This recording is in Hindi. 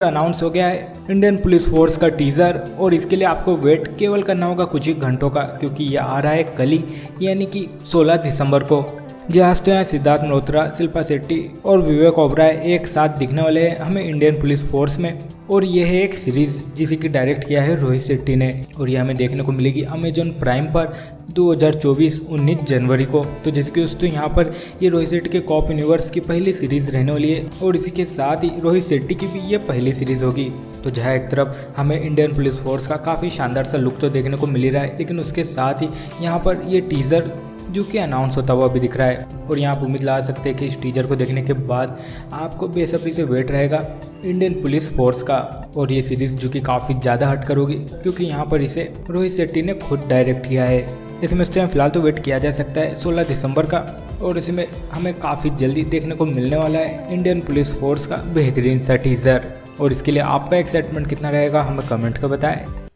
अनाउंस हो गया है इंडियन पुलिस फोर्स का टीज़र और इसके लिए आपको वेट केवल करना होगा कुछ ही घंटों का, क्योंकि ये आ रहा है कल ही, यानी कि 16 दिसंबर को। जहाँ तो यहाँ सिद्धार्थ मल्होत्रा शिल्पा शेट्टी और विवेक ओबराय एक साथ दिखने वाले हैं हमें इंडियन पुलिस फोर्स में। और ये है एक सीरीज़ जिसे कि डायरेक्ट किया है रोहित शेट्टी ने। और ये हमें देखने को मिलेगी अमेजोन प्राइम पर 2024 19 जनवरी को। तो जैसे कि दोस्तों, यहाँ पर ये रोहित शेट्टी के कॉप यूनिवर्स की पहली सीरीज़ रहने वाली है। और इसी के साथ ही रोहित शेट्टी की भी ये पहली सीरीज़ होगी। तो जहाँ एक तरफ़ हमें इंडियन पुलिस फोर्स का काफ़ी शानदार सा लुक तो देखने को मिल ही रहा है, लेकिन उसके साथ ही यहाँ पर ये टीज़र जो कि अनाउंस होता हुआ भी दिख रहा है। और यहाँ आप उम्मीद लगा सकते हैं कि इस टीजर को देखने के बाद आपको बेसब्री से वेट रहेगा इंडियन पुलिस फोर्स का। और ये सीरीज़ जो कि काफ़ी ज़्यादा हट कर होगी क्योंकि यहाँ पर इसे रोहित शेट्टी ने खुद डायरेक्ट किया है। इसमें इस टाइम फ़िलहाल तो वेट किया जा सकता है 16 दिसंबर का। और इसमें हमें काफ़ी जल्दी देखने को मिलने वाला है इंडियन पुलिस फोर्स का बेहतरीन सा टीज़र और इसके लिए आपका एक्साइटमेंट कितना रहेगा, हमें कमेंट कर बताएँ।